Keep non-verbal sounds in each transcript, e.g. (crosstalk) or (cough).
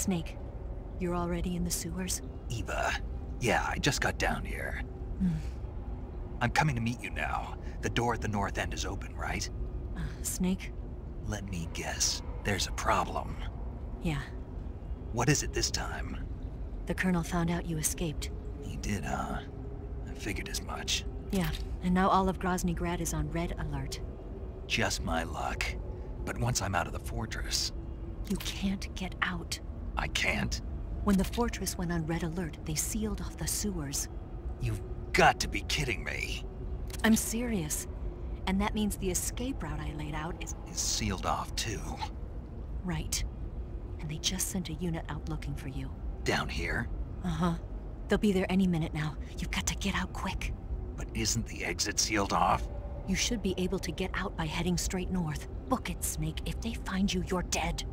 Snake, you're already in the sewers? Eva. Yeah, I just got down here. I'm coming to meet you now. The door at the north end is open, right? Uh, Snake? Let me guess. There's a problem. Yeah. What is it this time? The Colonel found out you escaped. He did, huh? I figured as much. Yeah, and now all of Groznyj Grad is on red alert. Just my luck. But once I'm out of the fortress, You can't get out. I can't. When the fortress went on red alert, they sealed off the sewers. You've got to be kidding me. I'm serious. And that means the escape route I laid out is Is sealed off too. right. And they just sent a unit out looking for you. Down here? Uh-huh. They'll be there any minute now. You've got to get out quick. But isn't the exit sealed off? You should be able to get out by heading straight north. Book it, Snake. If they find you, you're dead.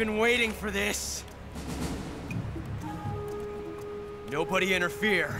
been waiting for this. Nobody interfere.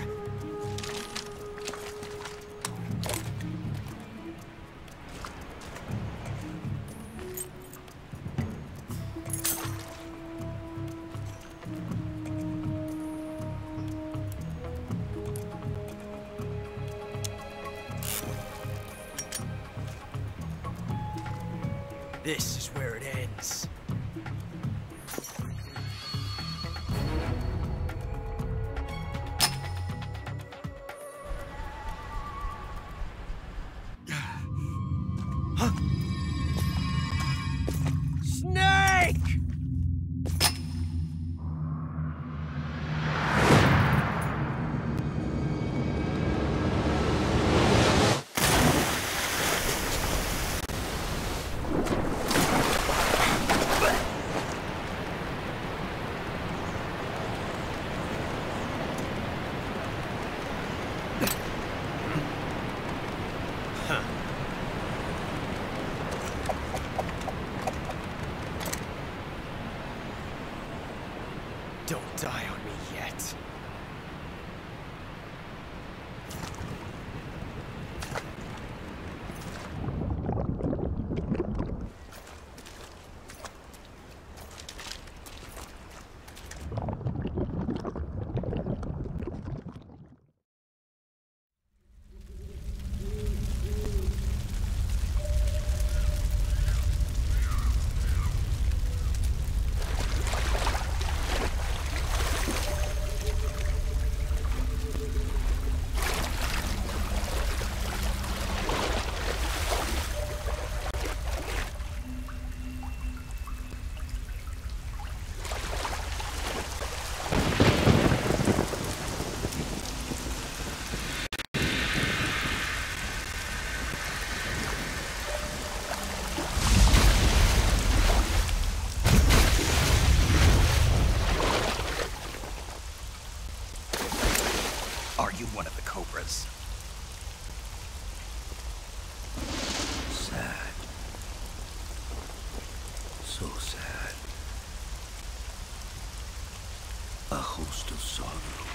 the Cobras. Sad. So sad. A host of sorrow.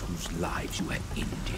whose lives you had ended.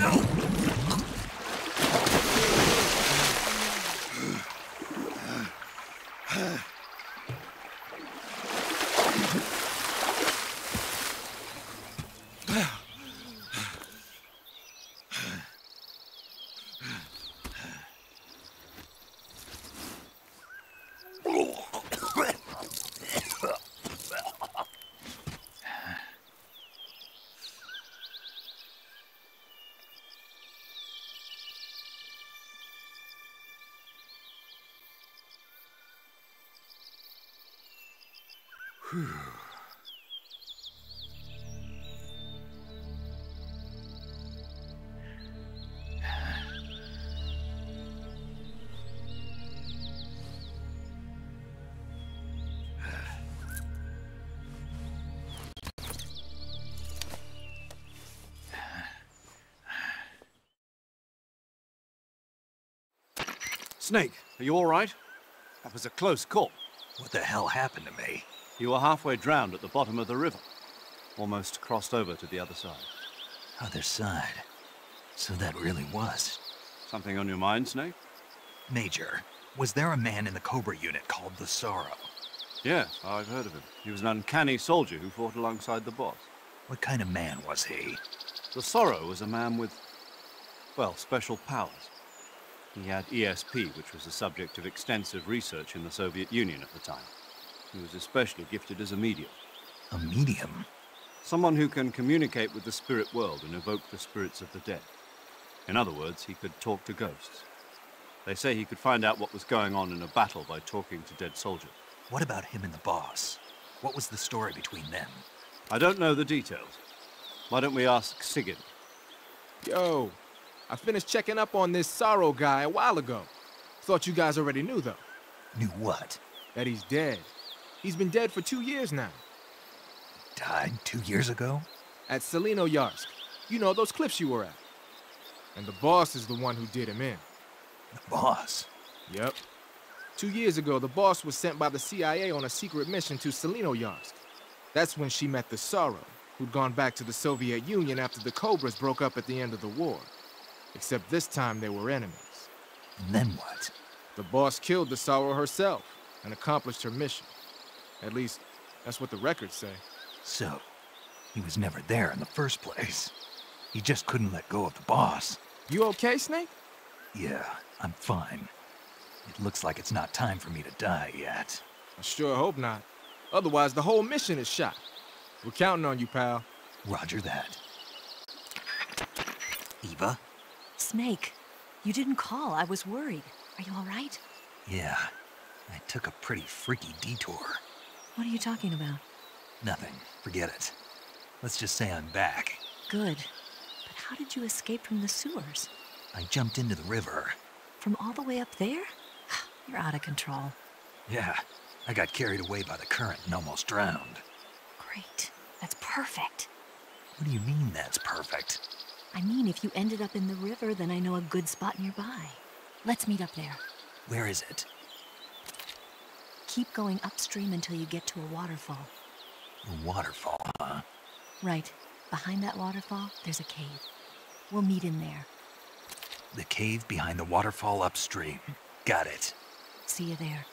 No. Snake, are you all right? That was a close call. What the hell happened to me? You were halfway drowned at the bottom of the river. Almost crossed over to the other side. Other side. So that really was. Something on your mind, Snake? Major, was there a man in the Cobra unit called the Sorrow? Yes, I've heard of him. He was an uncanny soldier who fought alongside the boss. What kind of man was he? The Sorrow was a man with, well, special powers. He had ESP, which was the subject of extensive research in the Soviet Union at the time. He was especially gifted as a medium. A medium? Someone who can communicate with the spirit world and evoke the spirits of the dead. In other words, he could talk to ghosts. They say he could find out what was going on in a battle by talking to dead soldiers. What about him and the boss? What was the story between them? I don't know the details. Why don't we ask Sigint? Yo, I finished checking up on this Sorrow guy a while ago. Thought you guys already knew, though. Knew what? That he's dead. He's been dead for two years now. Died two years ago? At Tselinoyarsk. You know, those cliffs you were at. And the boss is the one who did him in. The boss? Yep. Two years ago, the boss was sent by the CIA on a secret mission to Tselinoyarsk. That's when she met the Sorrow, who'd gone back to the Soviet Union after the Cobras broke up at the end of the war. Except this time they were enemies. And then what? The boss killed the Sorrow herself and accomplished her mission. At least, that's what the records say. So, he was never there in the first place. He just couldn't let go of the boss. You okay, Snake? Yeah, I'm fine. It looks like it's not time for me to die yet. I sure hope not. Otherwise, the whole mission is shot. We're counting on you, pal. Roger that. Eva? Snake, you didn't call. I was worried. Are you all right? Yeah, I took a pretty freaky detour. What are you talking about? Nothing. Forget it. Let's just say I'm back. Good. But how did you escape from the sewers? I jumped into the river. From all the way up there? (sighs) You're out of control. Yeah, I got carried away by the current and almost drowned. Great. That's perfect. What do you mean that's perfect? I mean, if you ended up in the river, then I know a good spot nearby. Let's meet up there. Where is it? Keep going upstream until you get to a waterfall. A waterfall, huh? Right. Behind that waterfall, there's a cave. We'll meet in there. The cave behind the waterfall upstream. Got it. See you there.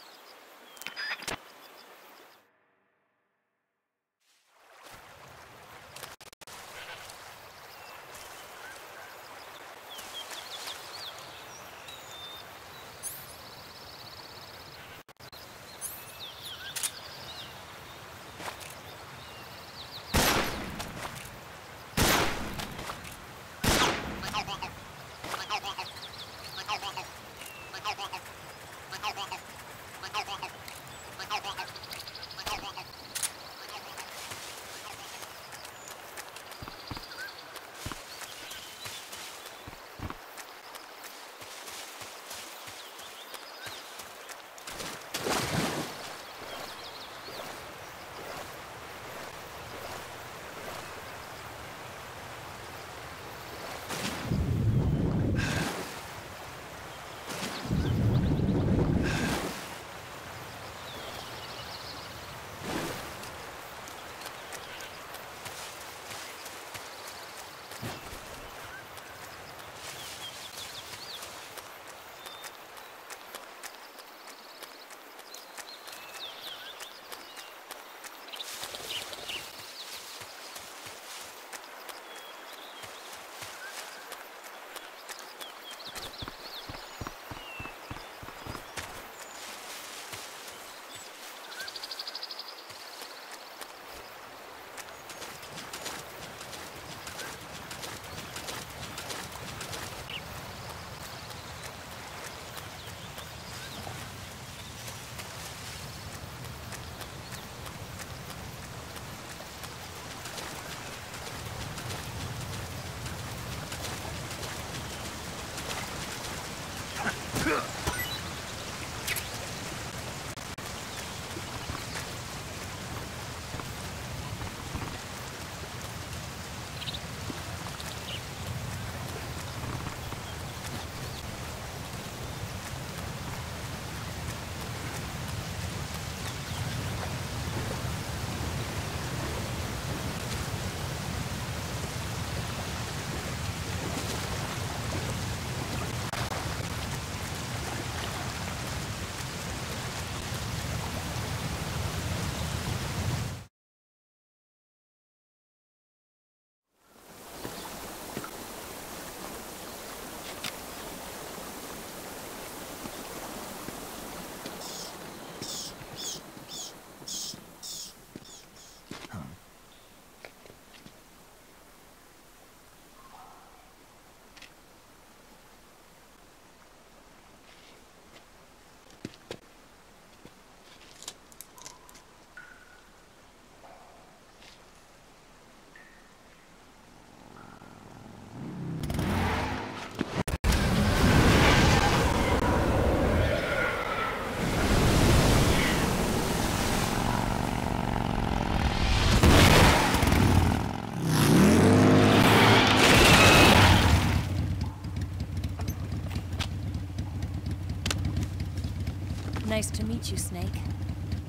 Meet you, Snake.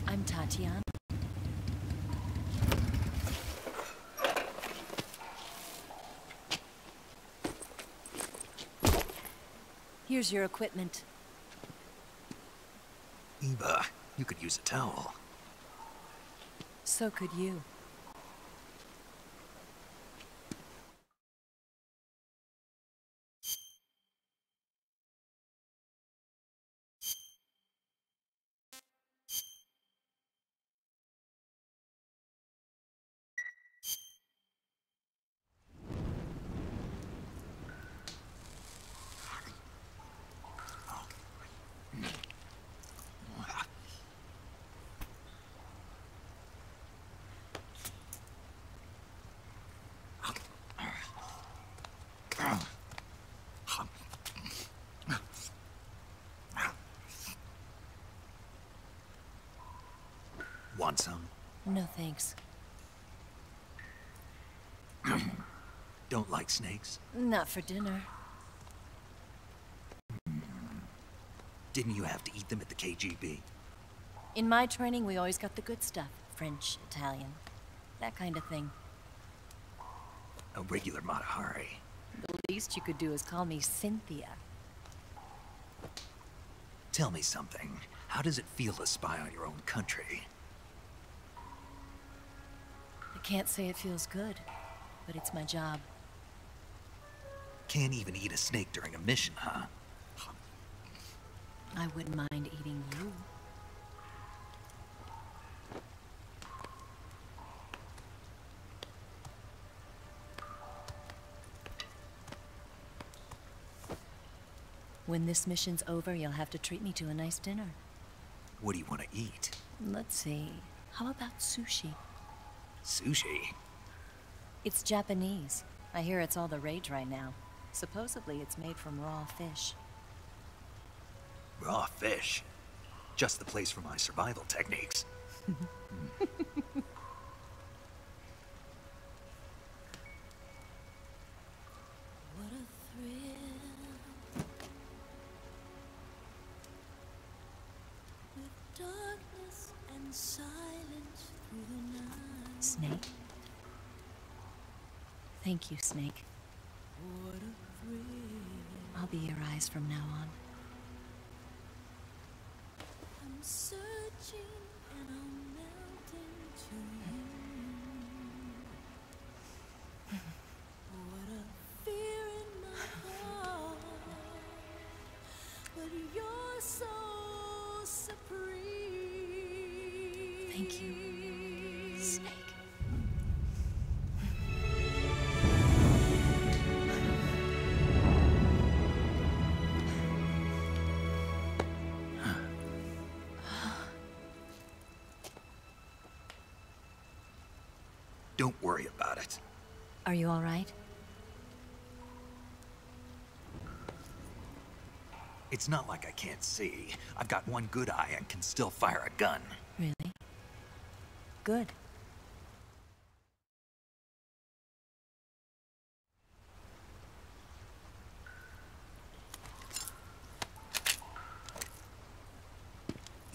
I'm Tatiana. Here's your equipment. Eva, you could use a towel. So could you. Want some? No thanks. Don't like snakes? Not for dinner. Didn't you have to eat them at the KGB? In my training, we always got the good stuff. French, Italian, that kind of thing. A regular Mata Hari. The least you could do is call me Cynthia. Tell me something. How does it feel to spy on your own country? I can't say it feels good, but it's my job. Can't even eat a snake during a mission, huh? I wouldn't mind eating you. When this mission's over, you'll have to treat me to a nice dinner. What do you want to eat? Let's see. How about sushi? Sushi? It's Japanese. I hear it's all the rage right now. Supposedly, it's made from raw fish. Raw fish. Just the place for my survival techniques. (laughs) What a thrill. With darkness and silence through the night. Snake? Thank you, Snake. What a thrill. I'll be your eyes from now on. I'm searching and I'm melting to you. what a fear in my heart. But you're so supreme. Thank you, Don't worry about it. Are you all right? It's not like I can't see. I've got one good eye and can still fire a gun. Really? Good.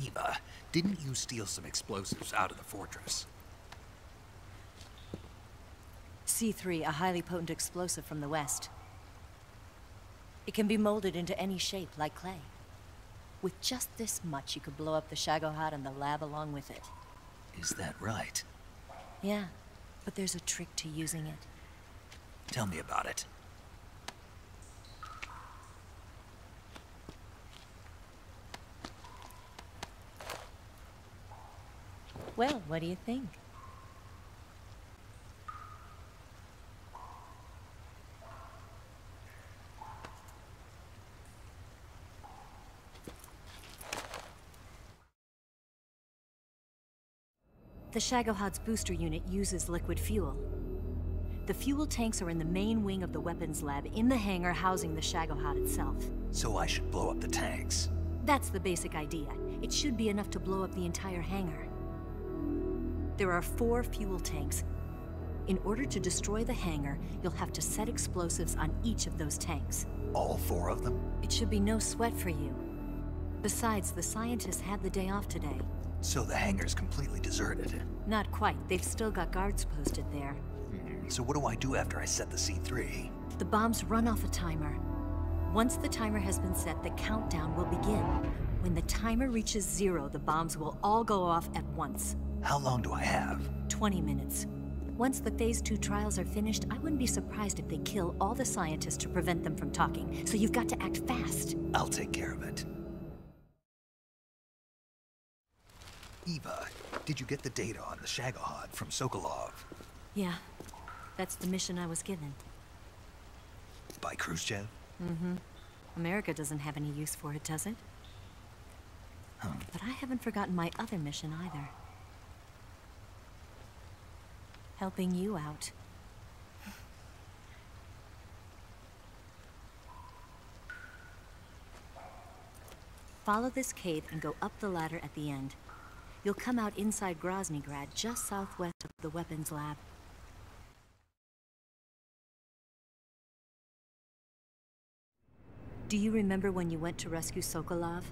Eva, didn't you steal some explosives out of the fortress? C3, a highly potent explosive from the west. It can be molded into any shape, like clay. With just this much, you could blow up the Shagohod and the lab along with it. Is that right? Yeah, but there's a trick to using it. Tell me about it. Well, what do you think? The Shagohod's booster unit uses liquid fuel. The fuel tanks are in the main wing of the weapons lab in the hangar housing the Shagohod itself. So I should blow up the tanks. That's the basic idea. It should be enough to blow up the entire hangar. There are four fuel tanks. In order to destroy the hangar, you'll have to set explosives on each of those tanks. All four of them? It should be no sweat for you. Besides, the scientists had the day off today. So the hangar's completely deserted. Not quite. They've still got guards posted there. Hmm, So what do I do after I set the C3? The bombs run off a timer. Once the timer has been set, the countdown will begin. When the timer reaches zero, the bombs will all go off at once. How long do I have? 20 minutes. Once the Phase 2 trials are finished, I wouldn't be surprised if they kill all the scientists to prevent them from talking. So you've got to act fast. I'll take care of it. Eva, did you get the data on the Shagohod from Sokolov? Yeah, that's the mission I was given. By Khrushchev? Mm-hmm. America doesn't have any use for it, does it? But I haven't forgotten my other mission either. Helping you out. Follow this cave and go up the ladder at the end. You'll come out inside Groznyj Grad, just southwest of the weapons lab. Do you remember when you went to rescue Sokolov?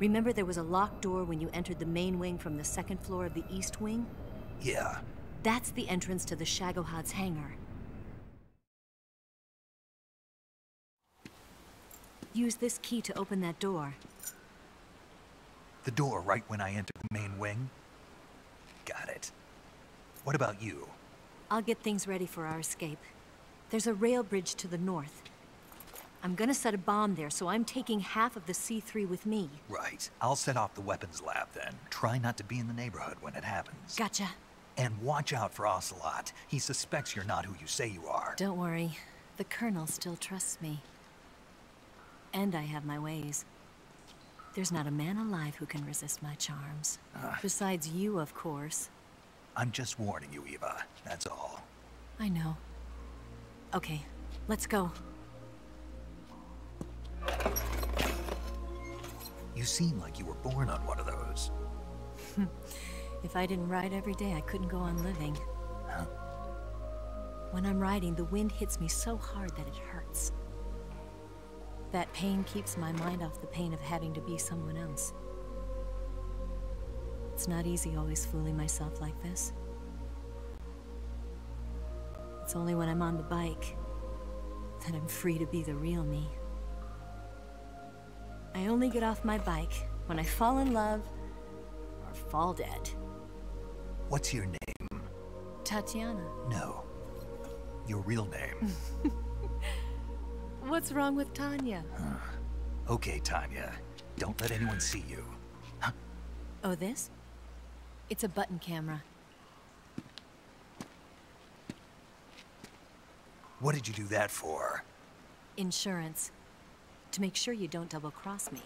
Remember there was a locked door when you entered the main wing from the second floor of the east wing? Yeah. That's the entrance to the Shagohod's hangar. Use this key to open that door. The door right when I enter the main wing? Got it. What about you? I'll get things ready for our escape. There's a rail bridge to the north. I'm gonna set a bomb there, so I'm taking half of the C3 with me. Right. I'll set off the weapons lab then. Try not to be in the neighborhood when it happens. Gotcha. And watch out for Ocelot. He suspects you're not who you say you are. Don't worry. The Colonel still trusts me. And I have my ways. There's not a man alive who can resist my charms. Ah. Besides you, of course. I'm just warning you, Eva. That's all. I know. Okay, let's go. You seem like you were born on one of those. (laughs) If I didn't ride every day, I couldn't go on living. When I'm riding, the wind hits me so hard that it hurts. That pain keeps my mind off the pain of having to be someone else. It's not easy always fooling myself like this. It's only when I'm on the bike that I'm free to be the real me. I only get off my bike when I fall in love or fall dead. What's your name? Tatiana. No. Your real name. (laughs) What's wrong with Tanya? Huh. okay, Tanya. Don't let anyone see you. Huh. Oh, this? It's a button camera. What did you do that for? Insurance. To make sure you don't double cross me.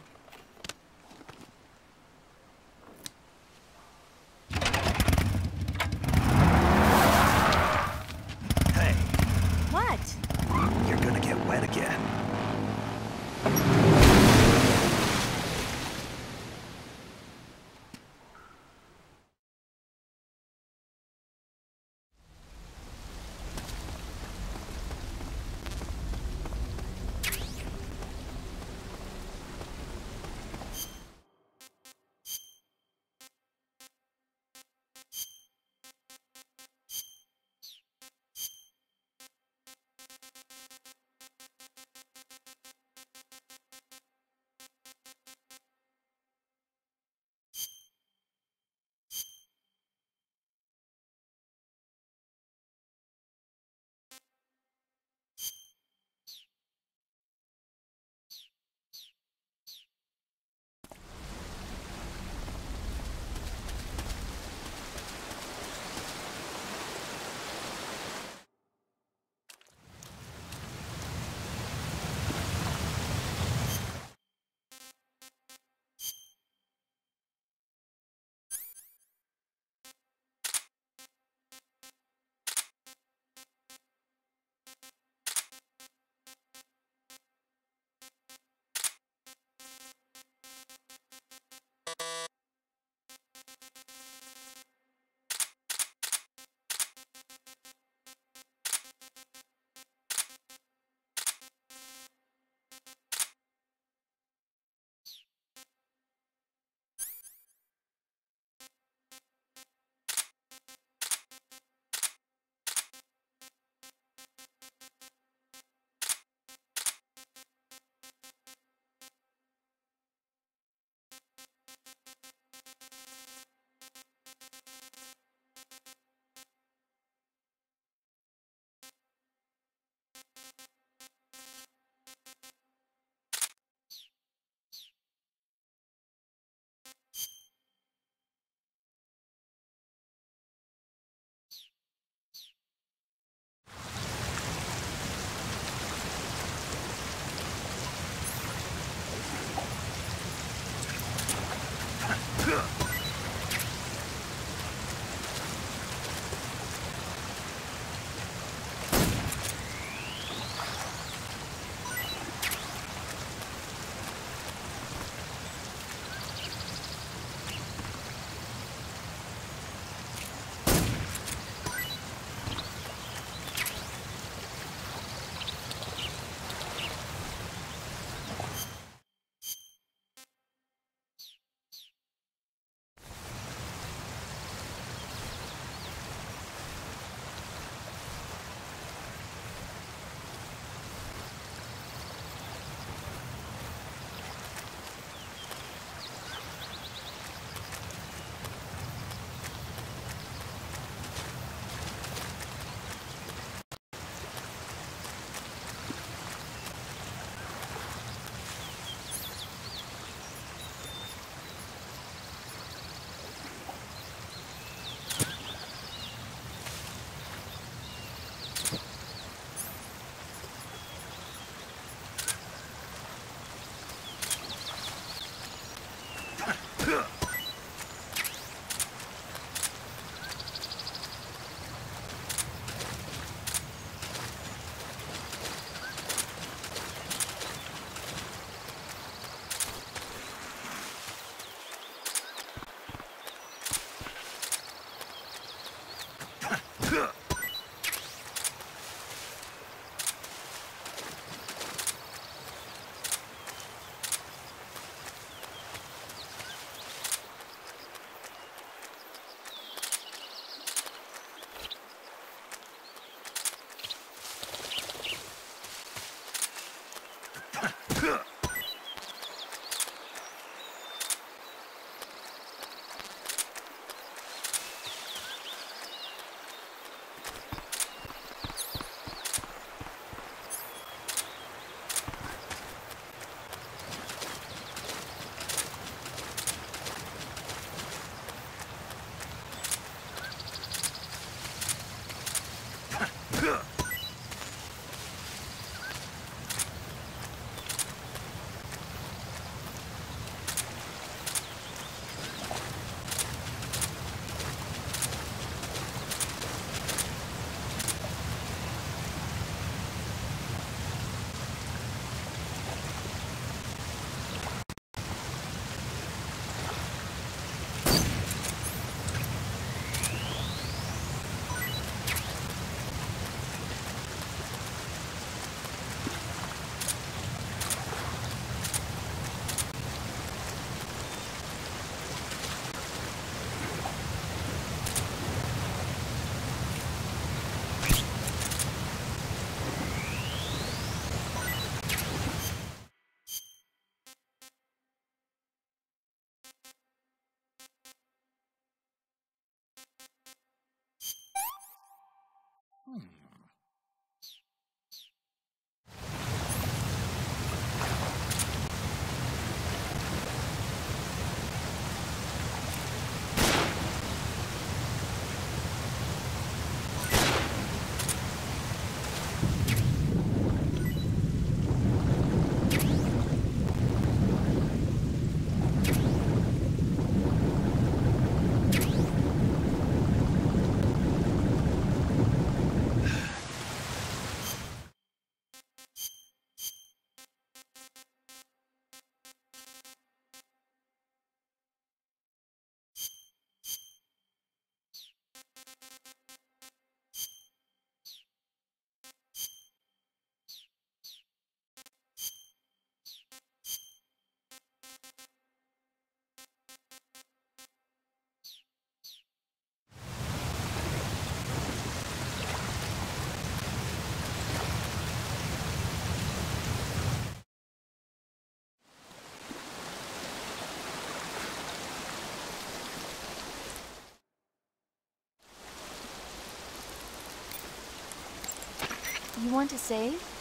Want to save?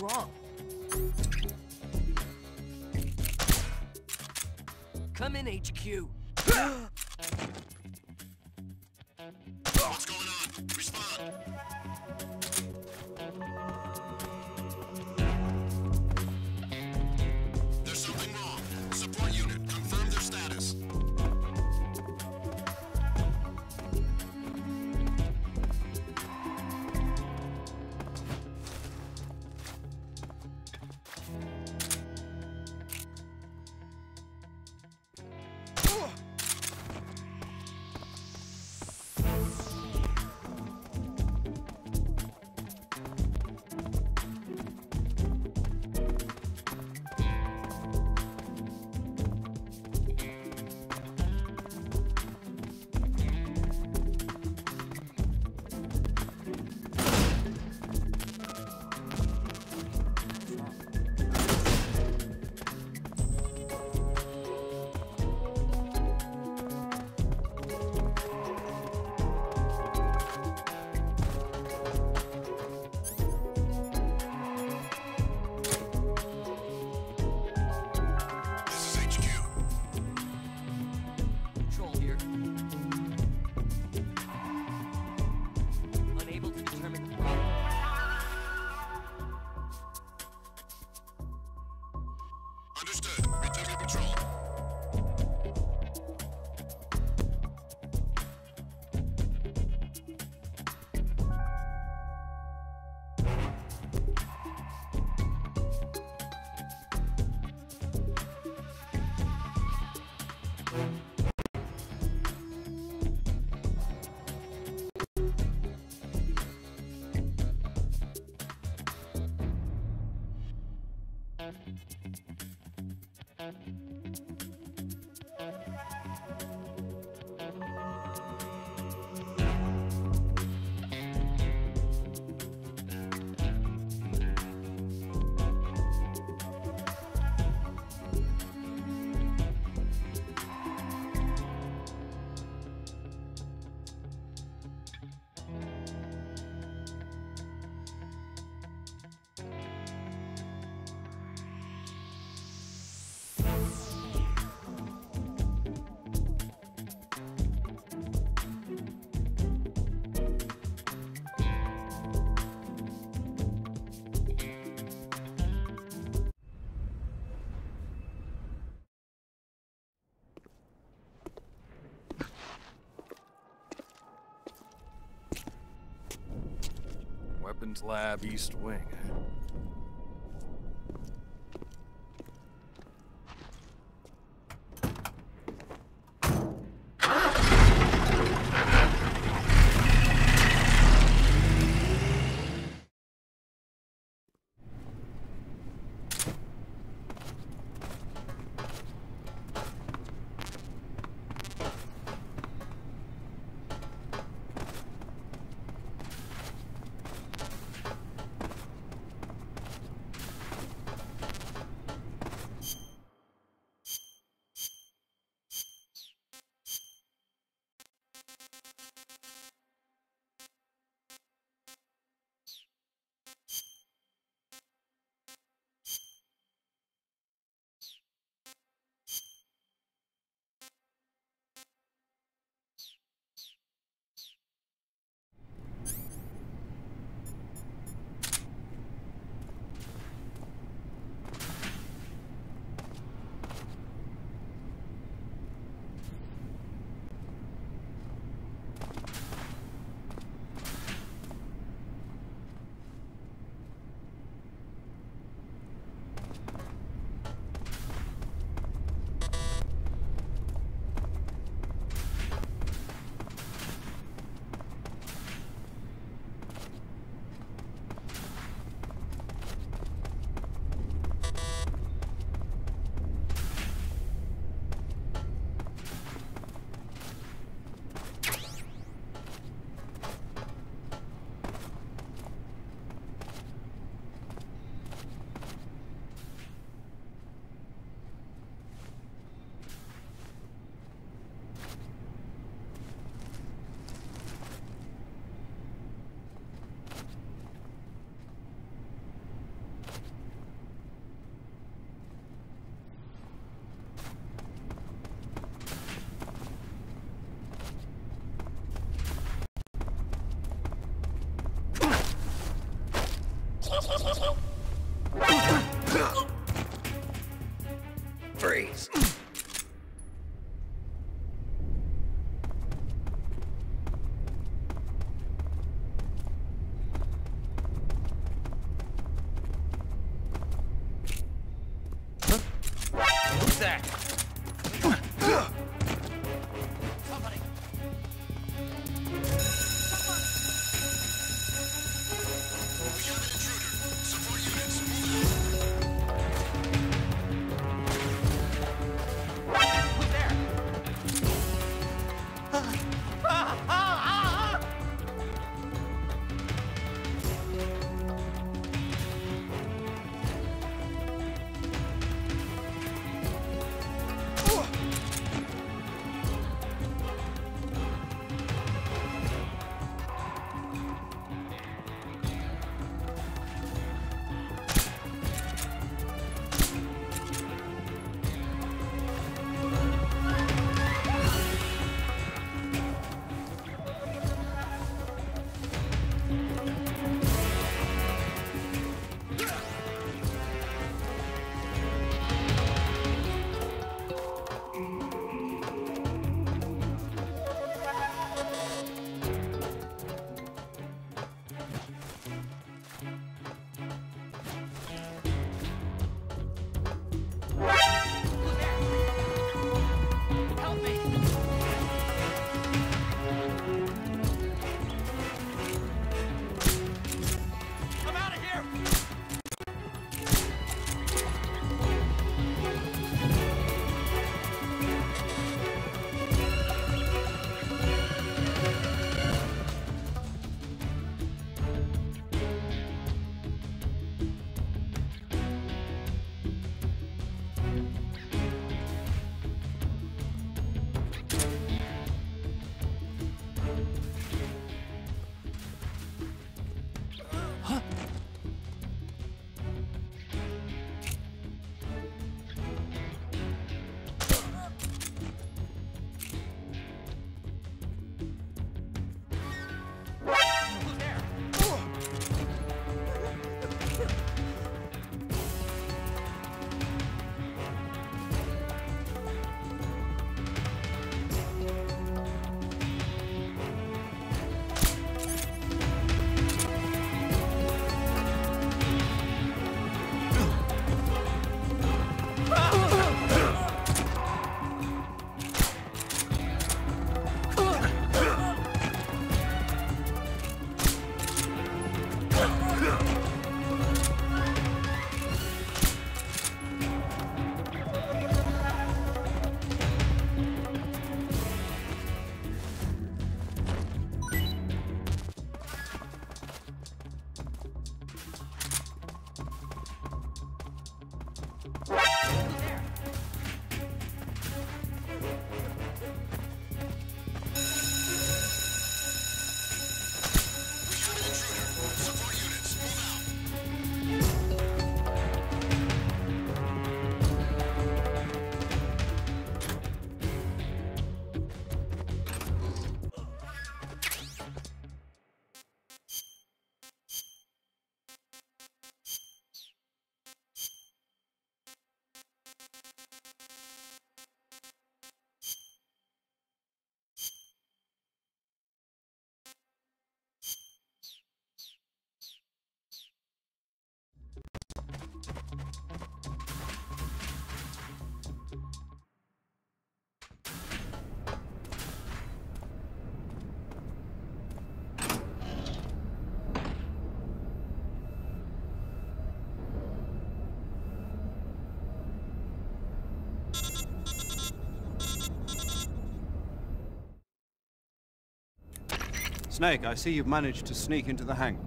What's wrong? Come in, HQ. (gasps) What's going on? Respond. Weapons Lab East Wing. Ha ha ha! Snake, I see you've managed to sneak into the hangar.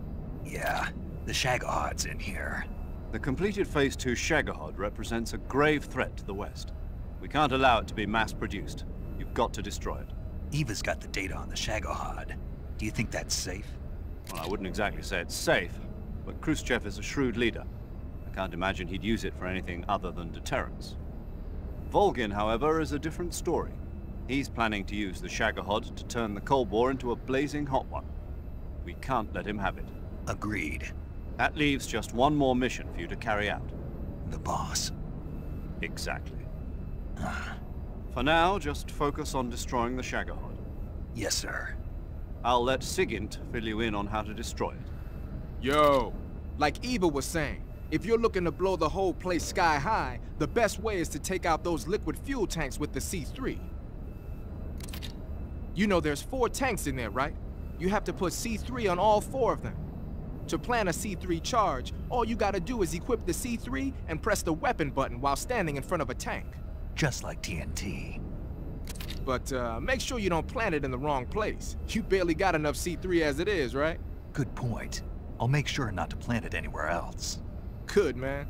Yeah, the Shagohod's in here. The completed Phase 2 Shagohod represents a grave threat to the West. We can't allow it to be mass-produced. You've got to destroy it. Eva's got the data on the Shagohod. Do you think that's safe? Well, I wouldn't exactly say it's safe, but Khrushchev is a shrewd leader. I can't imagine he'd use it for anything other than deterrence. Volgin, however, is a different story. He's planning to use the Shagohod to turn the Cold War into a blazing hot one. We can't let him have it. Agreed. That leaves just one more mission for you to carry out. The boss. Exactly. Ah. For now, just focus on destroying the Shagohod. Yes, sir. I'll let Sigint fill you in on how to destroy it. Yo, like Eva was saying, if you're looking to blow the whole place sky high, the best way is to take out those liquid fuel tanks with the C3. You know there's four tanks in there, right? You have to put C3 on all four of them. To plan a C3 charge, all you gotta do is equip the C3 and press the weapon button while standing in front of a tank. Just like TNT. But uh, make sure you don't plant it in the wrong place. You barely got enough C3 as it is, right? Good point. I'll make sure not to plant it anywhere else. Good, man.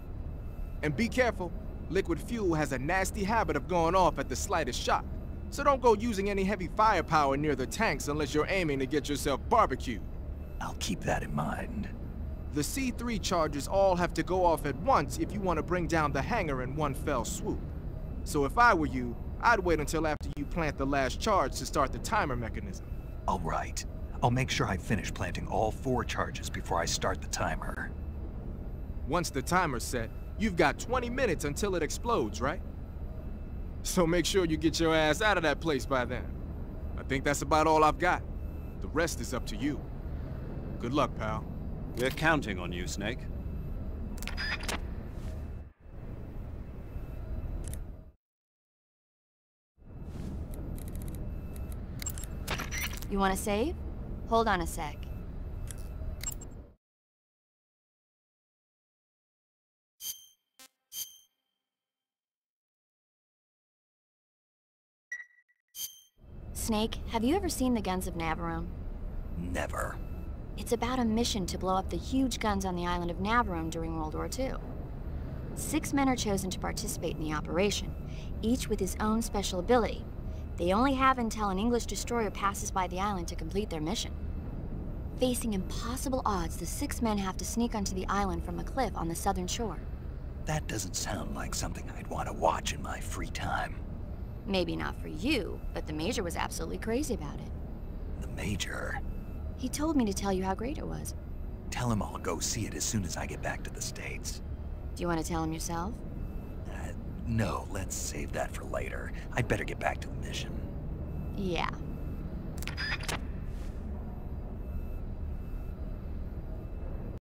And be careful. Liquid fuel has a nasty habit of going off at the slightest shock. So don't go using any heavy firepower near the tanks unless you're aiming to get yourself barbecued. I'll keep that in mind. The C3 charges all have to go off at once if you want to bring down the hangar in one fell swoop. So if I were you, I'd wait until after you plant the last charge to start the timer mechanism. All right. I'll make sure I finish planting all four charges before I start the timer. Once the timer's set, you've got 20 minutes until it explodes, right? So make sure you get your ass out of that place by then. I think that's about all I've got. The rest is up to you. Good luck, pal. We're counting on you, Snake. You want to save? Hold on a sec. Snake, have you ever seen the guns of Navarone? Never. It's about a mission to blow up the huge guns on the island of Navarone during World War II. Six men are chosen to participate in the operation, each with his own special ability. They only have until an English destroyer passes by the island to complete their mission. Facing impossible odds, the six men have to sneak onto the island from a cliff on the southern shore. That doesn't sound like something I'd want to watch in my free time. Maybe not for you, but the Major was absolutely crazy about it. The Major? He told me to tell you how great it was. Tell him I'll go see it as soon as I get back to the States. Do you want to tell him yourself? Uh, no, let's save that for later. I'd better get back to the mission. Yeah,